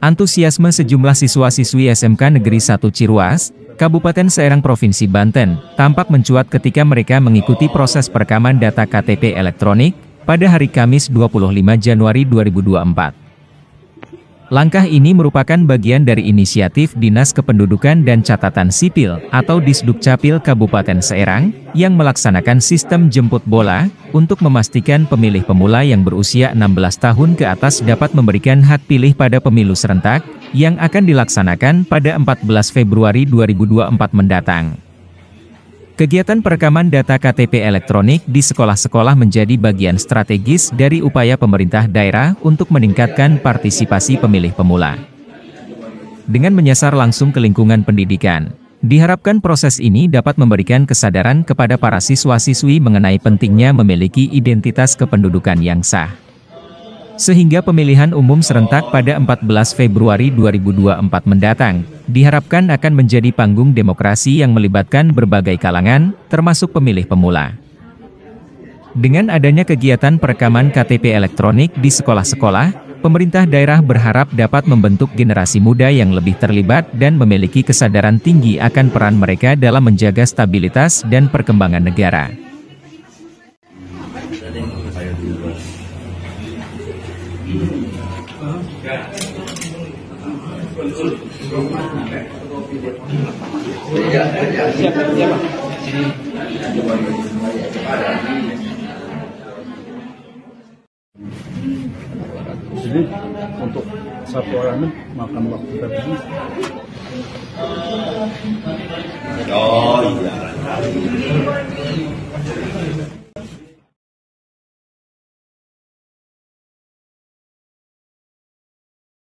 Antusiasme sejumlah siswa-siswi SMK Negeri 1 Ciruas, Kabupaten Serang Provinsi Banten, tampak mencuat ketika mereka mengikuti proses perekaman data KTP elektronik pada hari Kamis 25 Januari 2024. Langkah ini merupakan bagian dari inisiatif Dinas Kependudukan dan Catatan Sipil atau Disdukcapil Kabupaten Serang yang melaksanakan sistem jemput bola untuk memastikan pemilih pemula yang berusia 16 tahun ke atas dapat memberikan hak pilih pada pemilu serentak yang akan dilaksanakan pada 14 Februari 2024 mendatang. Kegiatan perekaman data KTP elektronik di sekolah-sekolah menjadi bagian strategis dari upaya pemerintah daerah untuk meningkatkan partisipasi pemilih pemula. Dengan menyasar langsung ke lingkungan pendidikan, diharapkan proses ini dapat memberikan kesadaran kepada para siswa-siswi mengenai pentingnya memiliki identitas kependudukan yang sah sehingga pemilihan umum serentak pada 14 Februari 2024 mendatang, diharapkan akan menjadi panggung demokrasi yang melibatkan berbagai kalangan, termasuk pemilih pemula. Dengan adanya kegiatan perekaman KTP elektronik di sekolah-sekolah, pemerintah daerah berharap dapat membentuk generasi muda yang lebih terlibat dan memiliki kesadaran tinggi akan peran mereka dalam menjaga stabilitas dan perkembangan negara. Jadi untuk satu orang makan waktu berapa? Oh iya.